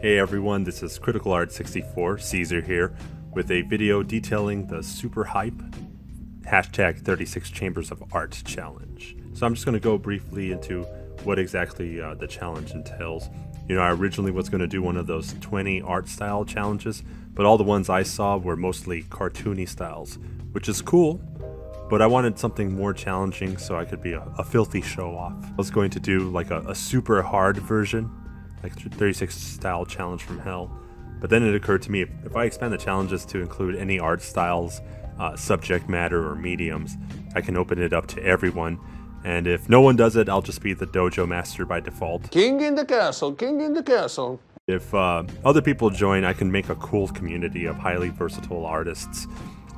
Hey everyone, this is Critical Art 64, Caesar here, with a video detailing the super hype hashtag 36 Chambers of Art challenge. So I'm just going to go briefly into what exactly uh, the challenge entails. You know, I originally was going to do one of those 20 art style challenges, but all the ones I saw were mostly cartoony styles, which is cool, but I wanted something more challenging so I could be a, a filthy show off. I was going to do like a, a super hard version, like 36 style challenge from hell. But then it occurred to me if, if I expand the challenges to include any art styles, uh, subject matter, or mediums, I can open it up to everyone. And if no one does it, I'll just be the dojo master by default. King in the castle, king in the castle. If uh, other people join, I can make a cool community of highly versatile artists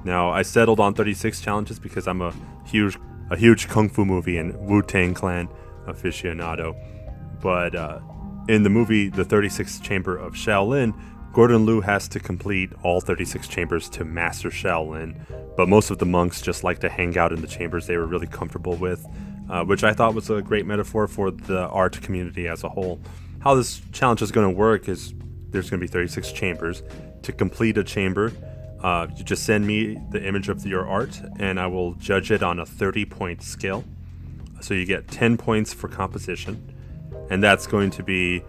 now, I settled on 36 challenges because I'm a huge, a huge kung fu movie and Wu Tang Clan aficionado. But uh, in the movie The 36th Chamber of Shaolin, Gordon Liu has to complete all 36 chambers to master Shaolin, but most of the monks just like to hang out in the chambers they were really comfortable with, uh, which I thought was a great metaphor for the art community as a whole. How this challenge is going to work is there's going to be 36 chambers. To complete a chamber, uh, you just send me the image of your art and I will judge it on a 30 point scale. So you get 10 points for composition, and that's going to be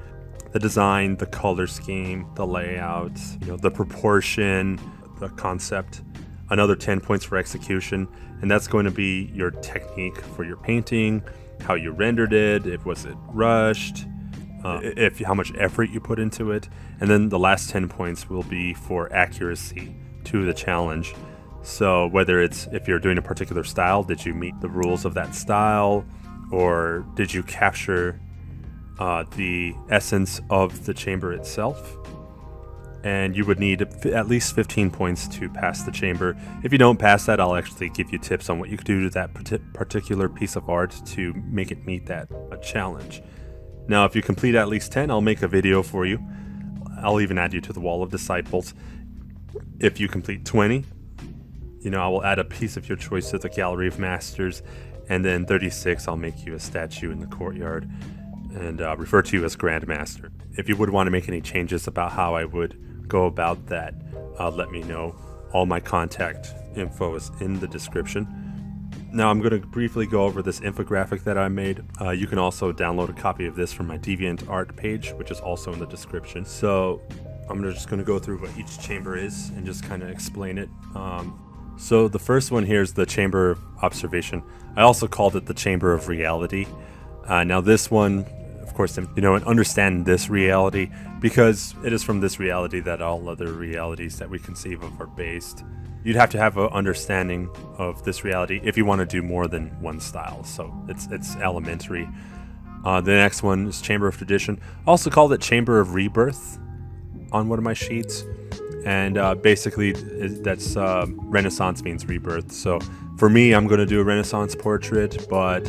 the design, the color scheme, the layout, you know, the proportion, the concept. Another 10 points for execution, and that's going to be your technique for your painting, how you rendered it, if was it rushed, uh, if how much effort you put into it, and then the last 10 points will be for accuracy to the challenge. So whether it's if you're doing a particular style, did you meet the rules of that style, or did you capture uh, the essence of the chamber itself? And you would need at least 15 points to pass the chamber. If you don't pass that, I'll actually give you tips on what you could do to that particular piece of art to make it meet that challenge. Now, if you complete at least 10, I'll make a video for you. I'll even add you to the wall of disciples. If you complete 20, you know, I will add a piece of your choice to the Gallery of Masters. And then 36, I'll make you a statue in the courtyard and uh, refer to you as Grandmaster. If you would want to make any changes about how I would go about that, uh, let me know. All my contact info is in the description. Now I'm going to briefly go over this infographic that I made. Uh, you can also download a copy of this from my DeviantArt page, which is also in the description. So I'm just going to go through what each chamber is and just kind of explain it. Um, so the first one here is the chamber of observation. I also called it the chamber of reality. Uh, now this one, of course, you know, and understand this reality because it is from this reality that all other realities that we conceive of are based. You'd have to have an understanding of this reality if you want to do more than one style. So it's it's elementary. Uh, the next one is Chamber of Tradition. Also called it Chamber of Rebirth on one of my sheets. And uh, basically, that's uh, Renaissance means rebirth. So for me, I'm going to do a Renaissance portrait, but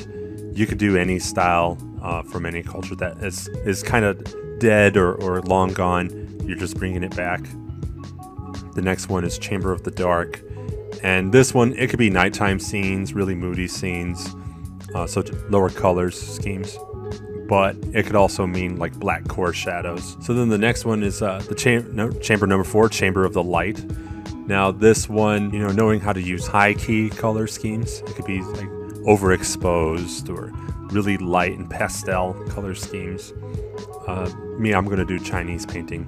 you could do any style uh, from any culture that is, is kind of dead or, or long gone. You're just bringing it back. The next one is Chamber of the Dark. And this one, it could be nighttime scenes, really moody scenes, uh, so lower colors schemes but it could also mean like black core shadows. So then the next one is uh, the no, chamber number four, Chamber of the Light. Now this one, you know, knowing how to use high key color schemes, it could be like overexposed or really light and pastel color schemes. Uh, me, I'm gonna do Chinese painting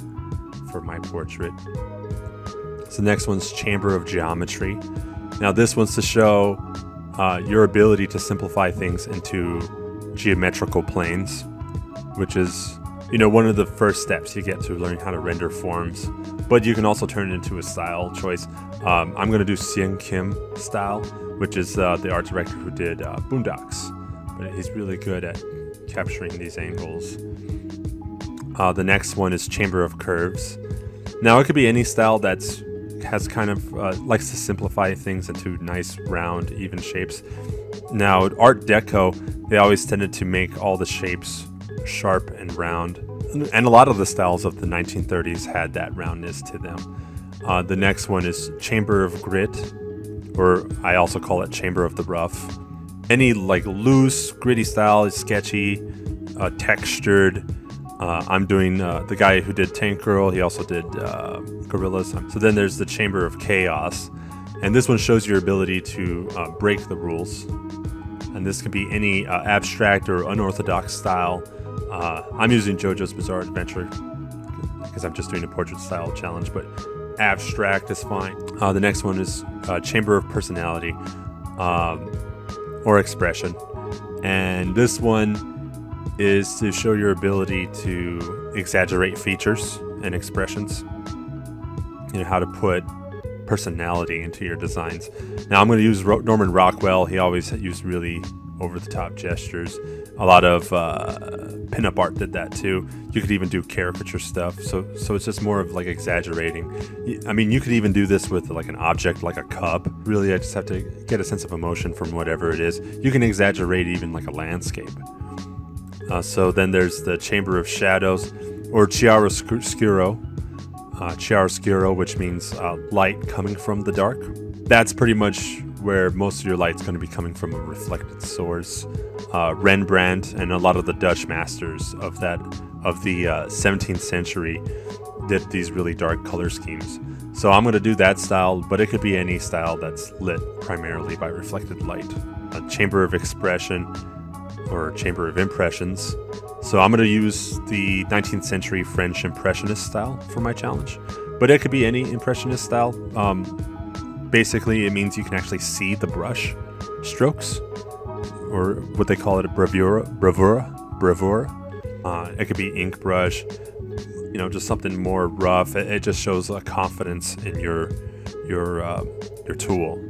for my portrait. So the next one's Chamber of Geometry. Now this one's to show uh, your ability to simplify things into geometrical planes, which is, you know, one of the first steps you get to learn how to render forms. But you can also turn it into a style choice. Um, I'm going to do Seung Kim style, which is uh, the art director who did uh, Boondocks. But he's really good at capturing these angles. Uh, the next one is Chamber of Curves. Now, it could be any style that's has kind of uh, likes to simplify things into nice round even shapes now art deco they always tended to make all the shapes sharp and round and a lot of the styles of the 1930s had that roundness to them uh, the next one is chamber of grit or i also call it chamber of the rough any like loose gritty style is sketchy uh, textured Uh, I'm doing uh, the guy who did Tank Girl. He also did uh, Gorillaz. So then there's the Chamber of Chaos, and this one shows your ability to uh, break the rules. And this can be any uh, abstract or unorthodox style. Uh, I'm using JoJo's Bizarre Adventure because I'm just doing a portrait style challenge, but abstract is fine. The next one is Chamber of Personality um, or Expression. And this one is to show your ability to exaggerate features and expressions. You know, how to put personality into your designs. Now, I'm going to use Norman Rockwell. He always used really over the top gestures. A lot of uh, pinup art did that too. You could even do caricature stuff. So, so it's just more of like exaggerating. I mean, you could even do this with like an object like a cup. Really, I just have to get a sense of emotion from whatever it is. You can exaggerate even like a landscape. Uh, so then there's the Chamber of Shadows, or Chiaroscuro, uh, chiaroscuro, which means uh, light coming from the dark. That's pretty much where most of your light's going to be coming from a reflected source. Uh, Rembrandt and a lot of the Dutch masters of that of the uh, 17th century did these really dark color schemes. So I'm going to do that style, but it could be any style that's lit primarily by reflected light. A chamber of expression or Chamber of Impressions. So I'm going to use the 19th century French Impressionist style for my challenge, but it could be any Impressionist style. Um, basically, it means you can actually see the brush strokes, or what they call it, a bravura, bravura, bravura. Uh, it could be ink brush, you know, just something more rough. It, it just shows a confidence in your your uh, your tool.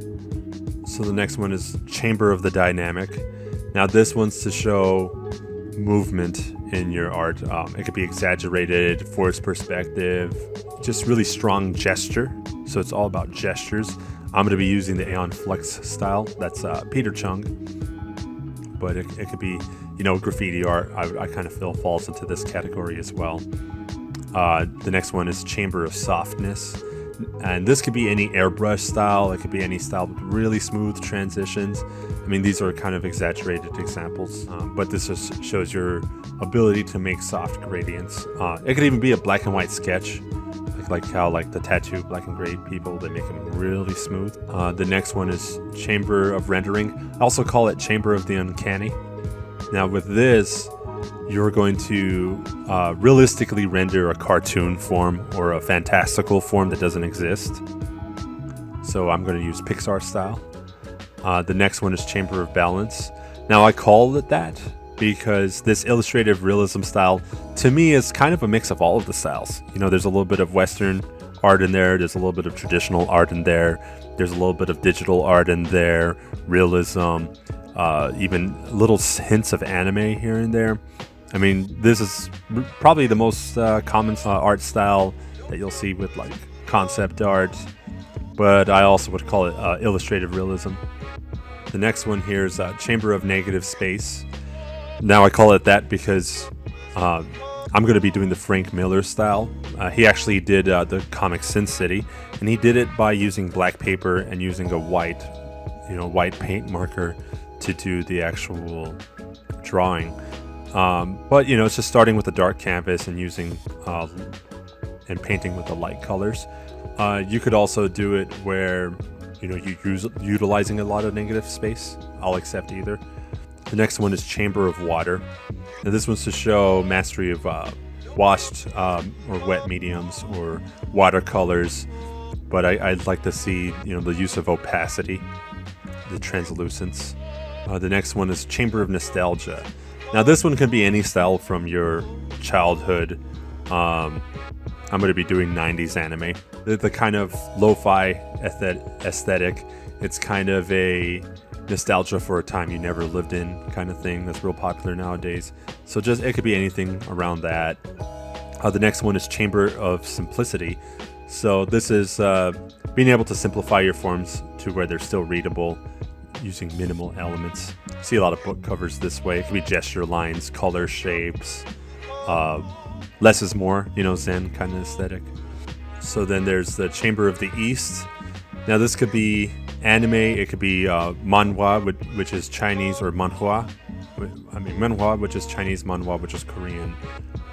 So the next one is Chamber of the Dynamic. Now, this one's to show movement in your art. Um, it could be exaggerated, forced perspective, just really strong gesture. So it's all about gestures. I'm going to be using the Aeon Flux style. That's uh, Peter Chung. But it, it, could be, you know, graffiti art. I, I kind of feel falls into this category as well. Uh, the next one is Chamber of Softness. And this could be any airbrush style, it could be any style with really smooth transitions. I mean, these are kind of exaggerated examples, um, but this just shows your ability to make soft gradients. Uh, it could even be a black and white sketch, like, how like the tattoo black and gray people, they make them really smooth. Uh, the next one is Chamber of Rendering. I also call it Chamber of the Uncanny. Now with this, you're going to uh, realistically render a cartoon form or a fantastical form that doesn't exist. So I'm going to use Pixar style. Uh, the next one is Chamber of Balance. Now I call it that because this illustrative realism style to me is kind of a mix of all of the styles. You know, there's a little bit of Western art in there, there's a little bit of traditional art in there, there's a little bit of digital art in there, realism, uh, even little hints of anime here and there. I mean, this is probably the most uh, common uh, art style that you'll see with like concept art, but I also would call it uh, illustrative realism. The next one here is uh, Chamber of Negative Space. Now I call it that because um, I'm going to be doing the Frank Miller style. Uh, he actually did uh, the comic Sin City, and he did it by using black paper and using a white, you know, white paint marker to do the actual drawing. Um, but you know, it's just starting with a dark canvas and using uh, and painting with the light colors. Uh, you could also do it where you know you use utilizing a lot of negative space. I'll accept either. The next one is Chamber of Water. Now this one's to show mastery of uh, washed um, or wet mediums or watercolors. But I, would like to see you know the use of opacity, the translucence. Uh, the next one is Chamber of Nostalgia. Now, this one can be any style from your childhood. Um, I'm going to be doing 90s anime. The, the kind of lo fi aesthetic. It's kind of a nostalgia for a time you never lived in kind of thing that's real popular nowadays. So, just it could be anything around that. Uh, the next one is Chamber of Simplicity. So, this is uh, being able to simplify your forms to where they're still readable using minimal elements. See a lot of book covers this way. It could be gesture lines, color shapes, uh, less is more, you know, Zen kind of aesthetic. So then there's the Chamber of the East. Now this could be anime, it could be uh, manhwa, which, which is Chinese, or manhua. I mean manhwa, which is Chinese, manhwa, which is Korean.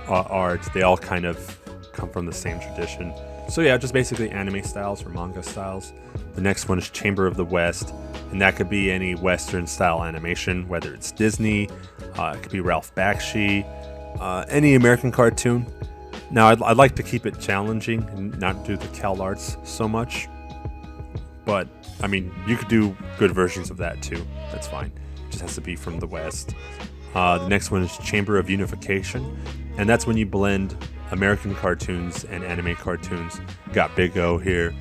uh, art, they all kind of come from the same tradition. So yeah, just basically anime styles or manga styles. The next one is Chamber of the West, and that could be any Western style animation, whether it's Disney, uh, it could be Ralph Bakshi, uh, any American cartoon. Now, I'd, I'd like to keep it challenging and not do the Cal Arts so much, but I mean, you could do good versions of that too. That's fine. It just has to be from the West. Uh, the next one is Chamber of Unification, and that's when you blend American cartoons and anime cartoons. Got Big O here.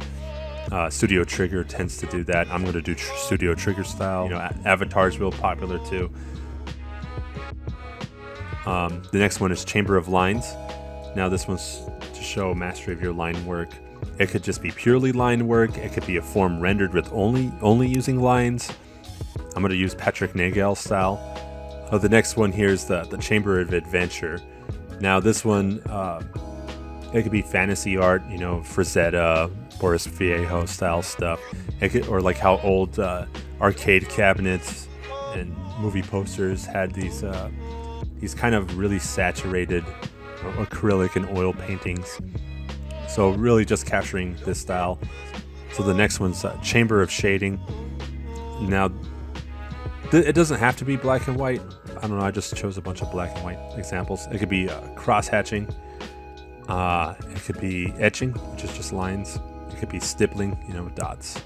Uh, Studio Trigger tends to do that. I'm going to do tr- Studio Trigger style. You know, Avatar's real popular too. Um, the next one is Chamber of Lines. Now, this one's to show mastery of your line work. It could just be purely line work. It could be a form rendered with only only using lines. I'm going to use Patrick Nagel style. Oh, the next one here is the, the Chamber of Adventure. Now, this one, uh, it could be fantasy art, you know, Frazetta, Boris Vallejo style stuff. It could, or like how old uh, arcade cabinets and movie posters had these uh, these kind of really saturated acrylic and oil paintings. So really just capturing this style. So the next one's uh, Chamber of Shading. Now, th- it doesn't have to be black and white. I don't know. I just chose a bunch of black and white examples. It could be uh, cross hatching. Uh, it could be etching, which is just lines. It could be stippling, you know, dots.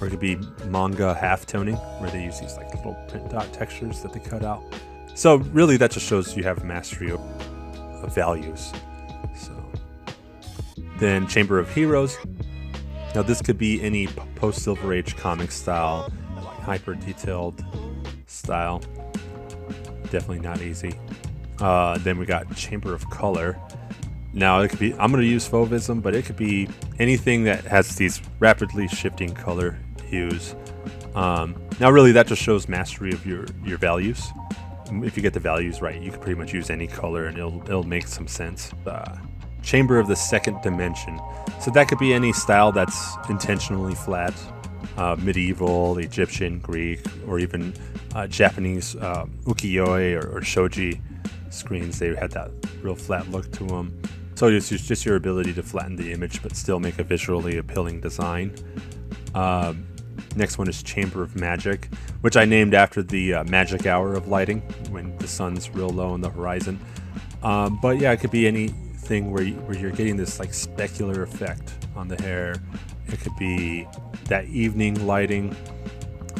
Or it could be manga half toning, where they use these like little print dot textures that they cut out. So really, that just shows you have mastery of, values. So then Chamber of Heroes. Now this could be any post Silver Age comic style, hyper detailed style. Definitely not easy. Uh, then we got Chamber of Color. Now it could be I'm going to use Fauvism, but it could be anything that has these rapidly shifting color hues. Um, now really that just shows mastery of your your values. If you get the values right, you can pretty much use any color and it'll it'll make some sense. Uh, Chamber of the Second Dimension. So that could be any style that's intentionally flat, uh, medieval, Egyptian, Greek, or even uh, Japanese uh, ukiyo-e or, or, shoji screens. They had that real flat look to them. So it's just your ability to flatten the image but still make a visually appealing design. Um, next one is Chamber of Magic, which I named after the uh, magic hour of lighting when the sun's real low on the horizon. Um, but yeah, it could be anything where, you, where you're getting this like specular effect on the hair. It could be that evening lighting.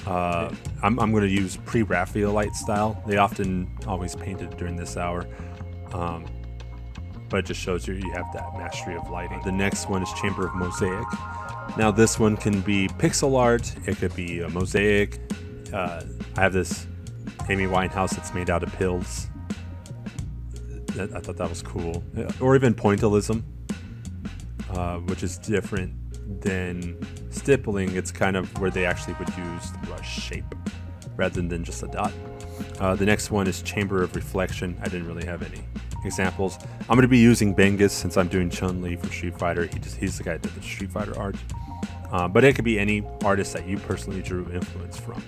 Uh, I'm, I'm going to use pre-Raphaelite style. They often always painted during this hour. Um, but it just shows you you have that mastery of lighting. The next one is Chamber of Mosaic. Now this one can be pixel art. It could be a mosaic. Uh, I have this Amy Winehouse that's made out of pills. I thought that was cool. Or even pointillism, uh, which is different than stippling. It's kind of where they actually would use the brush shape rather than just a dot. Uh, the next one is Chamber of Reflection. I didn't really have any examples. I'm going to be using Bengus since I'm doing Chun Li for Street Fighter. He just, he's the guy that did the Street Fighter art. Uh, but it could be any artist that you personally drew influence from.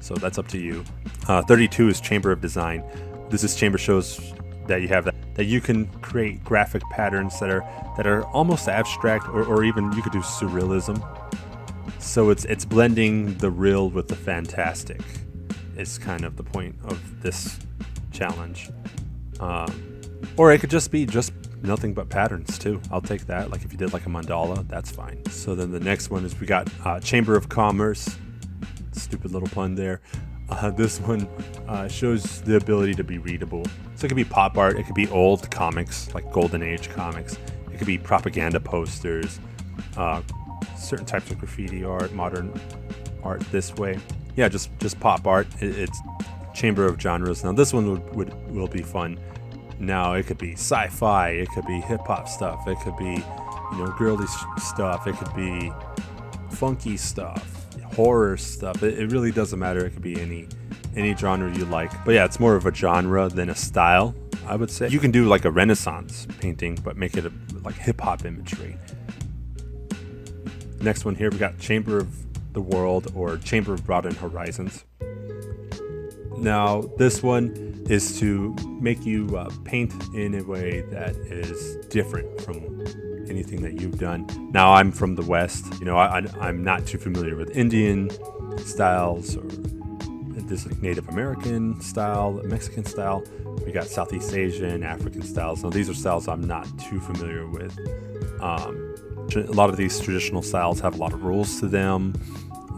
So that's up to you. Uh, 32 is Chamber of Design. This is Chamber shows that you have that, that you can create graphic patterns that are that are almost abstract or, or even you could do surrealism. So it's it's blending the real with the fantastic. Is kind of the point of this challenge. Um, or it could just be just nothing but patterns too. I'll take that. Like if you did like a mandala, that's fine. So then the next one is we got uh, Chamber of Commerce. Stupid little pun there. Uh, this one uh, shows the ability to be readable. So it could be pop art, it could be old comics, like Golden Age comics. It could be propaganda posters, uh, certain types of graffiti art, modern art this way. Yeah, just just pop art. It, it's chamber of genres. Now this one would, would will be fun. Now it could be sci-fi, it could be hip hop stuff, it could be you know girly stuff, it could be funky stuff, horror stuff. It, it really doesn't matter. It could be any any genre you like. But yeah, it's more of a genre than a style. I would say you can do like a Renaissance painting, but make it a, like hip hop imagery. Next one here, we got Chamber of the World or Chamber of Broadened Horizons. Now, this one is to make you uh, paint in a way that is different from anything that you've done. Now, I'm from the West. You know, I, am not too familiar with Indian styles or this Native American style, Mexican style. We got Southeast Asian, African styles. Now, these are styles I'm not too familiar with. Um, a lot of these traditional styles have a lot of rules to them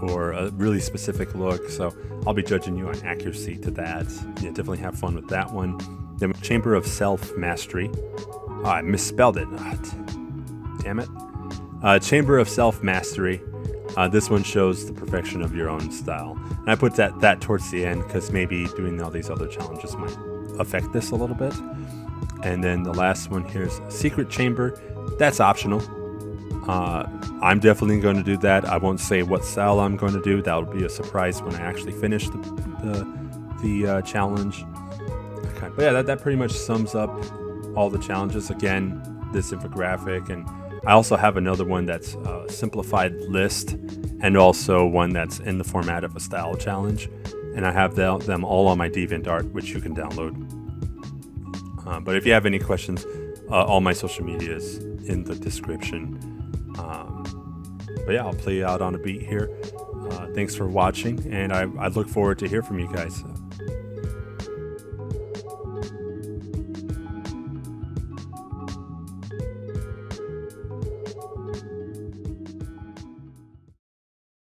or a really specific look. So I'll be judging you on accuracy to that. Yeah, definitely have fun with that one. Then Chamber of Self Mastery. Oh, I misspelled it. Oh, damn it. Uh, Chamber of Self Mastery. Uh, this one shows the perfection of your own style. And I put that, that towards the end because maybe doing all these other challenges might affect this a little bit. And then the last one here is Secret Chamber. That's optional. Uh, I'm definitely going to do that. I won't say what style I'm going to do. That'll be a surprise when I actually finish the the, the uh, challenge. Okay. But yeah, that, that pretty much sums up all the challenges. Again, this infographic, and I also have another one that's a simplified list, and also one that's in the format of a style challenge. And I have the, them all on my DeviantArt, which you can download. Uh, but if you have any questions, uh, all my social media is in the description. Um, but yeah, I'll play out on a beat here. Uh, thanks for watching, and I, I look forward to hear from you guys.